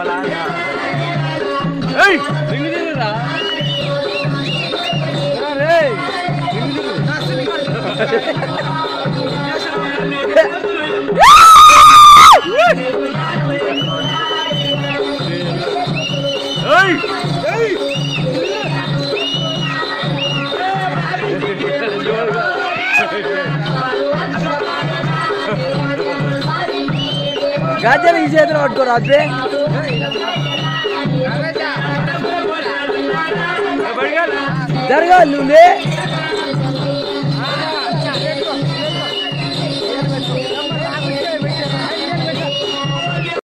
wala na. Hey! Hey! Hey! గజ్జలు ఈ చేతిలో పట్టుకోరు అదే జరగాలి నువ్వు.